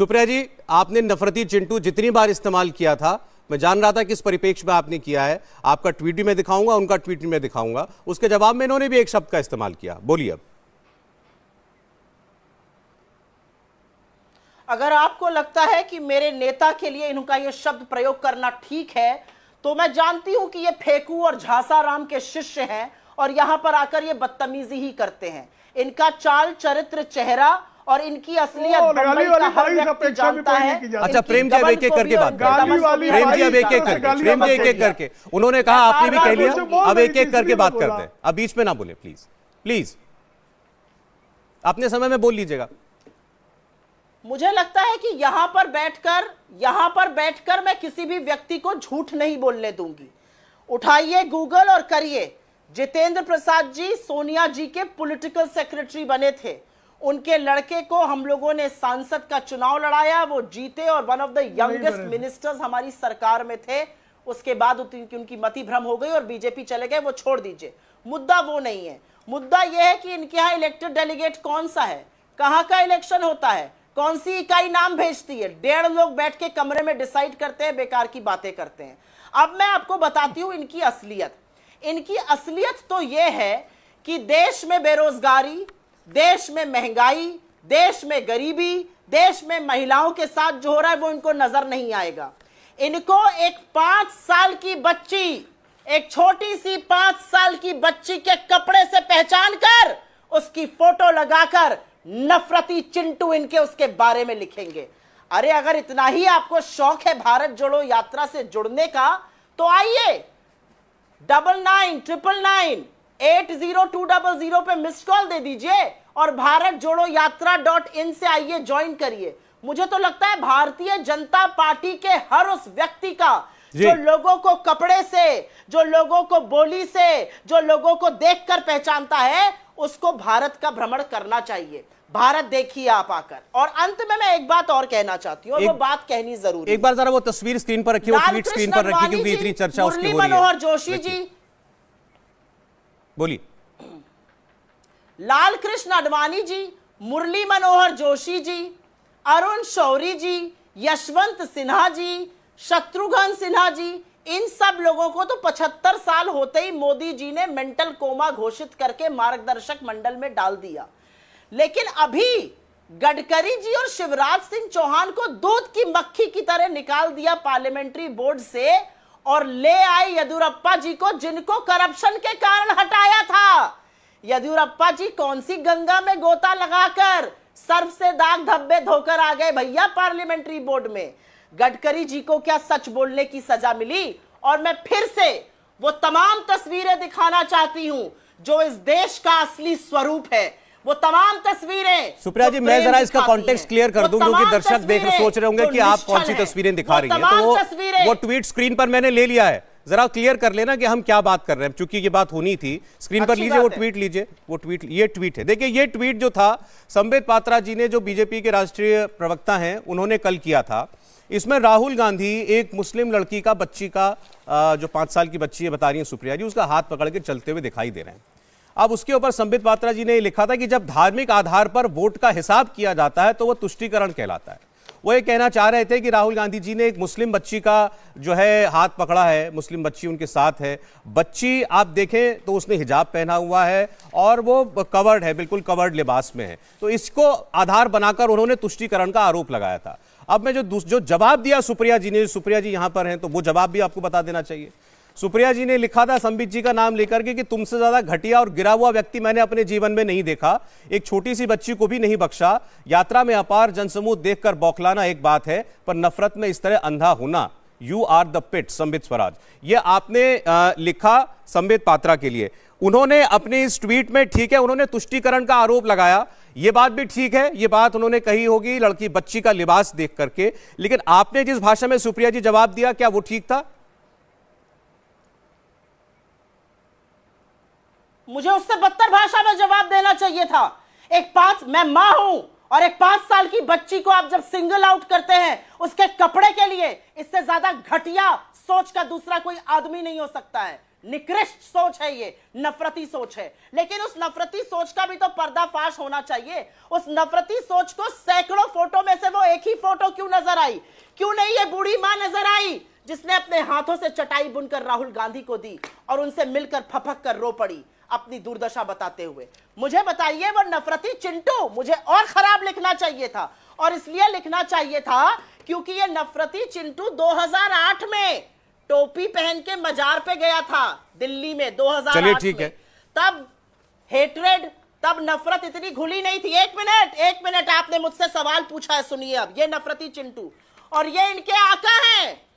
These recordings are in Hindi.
सुप्रिया जी, आपने नफरती चिंटू जितनी बार इस्तेमाल किया था, मैं जान रहा था किस परिपेक्ष में आपने किया है। आपका ट्वीट भी मैं दिखाऊँगा, उनका ट्वीट भी मैं दिखाऊँगा। उसके जवाब में इन्होंने भी एक शब्द का इस्तेमाल किया। बोलिए अब। अगर आपको लगता है कि मेरे नेता के लिए इनका यह शब्द प्रयोग करना ठीक है तो मैं जानती हूँ कि ये फेकू और झांसा राम के शिष्य हैं और यहाँ पर आकर ये बदतमीजी ही करते हैं। इनका चाल चरित्र चेहरा और इनकी असलियत हर जानता है। अच्छा प्रेम जी अब एक एक करके बात प्रेम जी अब एक एक करके प्रेम जी एक एक करके। उन्होंने कहा आपने भी कह लिया। अब एक एक करके बात करते हैं। अब बीच में ना बोले प्लीज़ प्लीज़ अपने समय में बोल लीजिएगा। मुझे लगता है कि यहाँ पर बैठकर यहाँ पर बैठकर मैं किसी भी व्यक्ति को झूठ नहीं बोलने दूँगी। उठाइए गूगल और करिए। जितेंद्र प्रसाद जी सोनिया जी के पॉलिटिकल सेक्रेटरी बने थे। उनके लड़के को हम लोगों ने सांसद का चुनाव लड़ाया वो जीते और one of the youngest ministers हमारी सरकार में थे। उसके बाद उनकी मति भ्रम हो गई और बीजेपी चले गए वो छोड़ दीजिए। मुद्दा वो नहीं है। मुद्दा यह है कि इनके यहाँ इलेक्टेड डेलीगेट कौन सा है? कहाँ का इलेक्शन होता है? कौन सी इकाई नाम भेजती है? डेढ़ लोग बैठ के कमरे में डिसाइड करते हैं बेकार की बातें करते हैं। अब मैं आपको बताती हूँ इनकी असलियत। इनकी असलियत तो यह है कि देश में बेरोजगारी देश में महँगाई, देश में गरीबी, देश में महिलाओं के साथ जो हो रहा है वो इनको नज़र नहीं आएगा। इनको एक पाँच साल की बच्ची, एक छोटी सी पाँच साल की बच्ची के कपड़े से पहचान कर उसकी फ़ोटो लगाकर नफरती चिंटू इनके उसके बारे में लिखेंगे। अरे अगर इतना ही आपको शौक है भारत जोड़ो यात्रा से जुड़ने का तो आइए। Double nine, triple nine, eight zero two double zero पे मिस कॉल दे दीजिए। और भारत जोड़ो यात्रा डॉट इन से आइए ज्वाइन करिए। मुझे तो लगता है भारतीय जनता पार्टी के हर उस व्यक्ति का जो। लोगों को कपड़े से जो लोगों को बोली से जो लोगों को देखकर पहचानता है उसको भारत का भ्रमण करना चाहिए। भारत देखिए आप आकर। और अंत में मैं एक बात और कहना चाहती हूँ वो बात कहनी ज़रूरी एक बार जरा वो तस्वीर स्क्रीन पर रखिए ट्वीट स्क्रीन पर रखिए क्योंकि इतनी चर्चा उसकी हो रही है। मनोहर जोशी जी। बोलिए। लाल कृष्ण अडवाणी जी, मुरली मनोहर जोशी जी, अरुण शौरी जी, यशवंत सिन्हा जी, शत्रुघ्न सिन्हा जी, इन सब लोगों को तो 75 साल होते ही मोदी जी ने मेंटल कोमा घोषित करके मार्गदर्शक मंडल में डाल दिया। लेकिन अभी गडकरी जी और शिवराज सिंह चौहान को दूध की मक्खी की तरह निकाल दिया पार्लियामेंट्री बोर्ड से और ले आए यदुरप्पा जी को जिनको करप्शन के कारण हटाया था। यदुरप्पा जी कौन सी गंगा में गोता लगाकर सर्व से दाग धब्बे धोकर आ गए भैया पार्लियामेंट्री बोर्ड में? गडकरी जी को क्या सच बोलने की सजा मिली? और मैं फिर से वो तमाम तस्वीरें दिखाना चाहती हूँ जो इस देश का असली स्वरूप है। वो तमाम तस्वीरें सुप्रिया जी मैं जरा इसका कॉन्टेक्स्ट क्लियर कर दूँ क्योंकि दर्शक देख सोच रहे होंगे कि आप कौन सी तस्वीरें दिखा रही हैं। तो वो वो ट्वीट स्क्रीन पर मैंने ले लिया है। जरा क्लियर कर लेना कि हम क्या बात कर रहे हैं। चूँकि ये बात होनी थी स्क्रीन पर लीजिए वो ट्वीट लीजिए वो ट्वीट ये ट्वीट है। देखिए ये ट्वीट जो था संबित पात्रा जी ने जो बीजेपी के राष्ट्रीय प्रवक्ता हैं उन्होंने कल किया था। इसमें राहुल गांधी एक मुस्लिम लड़की का बच्ची का जो पाँच साल की बच्ची है बता रही है सुप्रिया जी उसका हाथ पकड़ के चलते हुए दिखाई दे रहे हैं। अब उसके ऊपर संबित पात्रा जी ने लिखा था कि जब धार्मिक आधार पर वोट का हिसाब किया जाता है तो वह तुष्टिकरण कहलाता है। वो ये कहना चाह रहे थे कि राहुल गांधी जी ने एक मुस्लिम बच्ची का जो है हाथ पकड़ा है, मुस्लिम बच्ची उनके साथ है। बच्ची आप देखें तो उसने हिजाब पहना हुआ है और वो कवर्ड है, बिल्कुल कवर्ड लिबास में है। तो इसको आधार बनाकर उन्होंने तुष्टिकरण का आरोप लगाया था। अब मैं जो जो जवाब दिया सुप्रिया जी ने, सुप्रिया जी यहाँ पर हैं तो वो जवाब भी आपको बता देना चाहिए। सुप्रिया जी ने लिखा था, संबित जी का नाम लेकर के कि तुमसे ज़्यादा घटिया और गिरा हुआ व्यक्ति मैंने अपने जीवन में नहीं देखा। एक छोटी सी बच्ची को भी नहीं बख्शा। यात्रा में अपार जनसमूह देखकर बौखलाना एक बात है, पर नफरत में इस तरह अंधा होना। You are the pit Sambit Swaraj. ये आपने लिखा संबित पात्रा के लिए। उन्होंने अपने इस ट्वीट में, ठीक है, उन्होंने तुष्टिकरण का आरोप लगाया। ये बात भी ठीक है, ये बात उन्होंने कही होगी, लड़की बच्ची का लिबास देख करके। लेकिन आपने जिस भाषा में सुप्रिया जी जवाब दिया, क्या वो ठीक था? मुझे उससे बदतर भाषा में जवाब देना चाहिए था। एक पाँच, मैं माँ हूँ और एक पाँच साल की बच्ची को आप जब सिंगल आउट करते हैं, उसके कपड़े के लिए, इससे ज़्यादा घटिया सोच का दूसरा कोई आदमी नहीं हो सकता है। निकृष्ट सोच है ये, नफरती सोच है। लेकिन उस नफरती सोच का भी तो पर्दाफाश होना चाहिए। उस नफरती सोच को सैकड़ों फ़ोटो में से वो एक ही फ़ोटो क्यों नज़र आई? क्यों नहीं ये बूढ़ी माँ नज़र जिसने अपने हाथों से चटाई बुनकर राहुल गांधी को दी और उनसे मिलकर फपक कर रो पड़ी अपनी दुर्दशा बताते हुए। मुझे बताइए वो नफरती चिंटू मुझे और खराब लिखना चाहिए था। और इसलिए लिखना चाहिए था क्योंकि ये नफरती चिंटू 2008 में टोपी पहन के मजार पे गया था दिल्ली में 2008 चलिए ठीक है। तब हेटरेड तब नफरत इतनी घुली नहीं थी। एक मिनट एक मिनट आपने मुझसे सवाल पूछा है सुनिए अब ये नफरती चिंटू। और ये इनके आका हैं।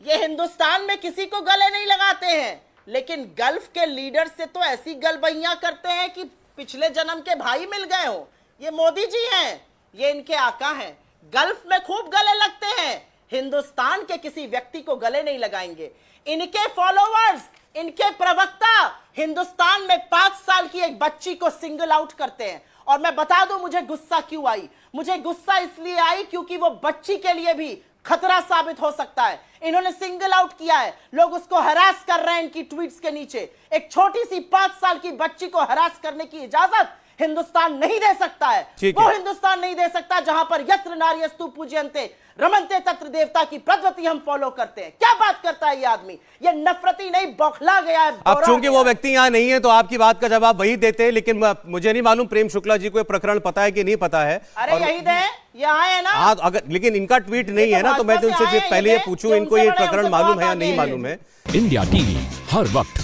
ये हिंदुस्तान में किसी को गले नहीं लगाते हैं। लेकिन गल्फ के लीडर से तो ऐसी गलबैया करते हैं कि पिछले जन्म के भाई मिल गए हो। ये मोदी जी हैं, ये इनके आका हैं। गल्फ में खूब गले लगते हैं। हिंदुस्तान के किसी व्यक्ति को गले नहीं लगाएँगे। इनके फॉलोअर्स इनके प्रवक्ता हिंदुस्तान में पाँच साल की एक बच्ची को सिंगल आउट करते हैं। और मैं बता दूँ, मुझे गुस्सा क्यों आई? मुझे गुस्सा इसलिए आई क्योंकि वो बच्ची के लिए भी खतरा साबित हो सकता है। इन्होंने सिंगल आउट किया है। लोग उसको हरास कर रहे हैं इनकी ट्वीट्स के नीचे। एक छोटी सी पाँच साल की बच्ची को हरास करने की इजाज़त हिंदुस्तान नहीं दे सकता है। वो हिंदुस्तान नहीं दे सकता जहाँ पर यत्र नार्यस्तु पूजयंते रमनते तत्र देवता की प्रगति हम फॉलो करते हैं। क्या बात करता है ये आदमी? ये नफरती नहीं बौखला गया है अब चूँकि वो व्यक्ति यहाँ नहीं है तो आपकी बात का जवाब वही देते हैं लेकिन मुझे नहीं मालूम प्रेम शुक्ला जी को प्रकरण पता है कि नहीं पता है। अरे यही दे यहाँ है ना। हाँ अगर लेकिन इनका ट्वीट नहीं है ना तो मैं तो उनसे पहले ये पूछूँ इनको ये प्रकरण मालूम है या नहीं मालूम है। इंडिया टीवी हर वक्त।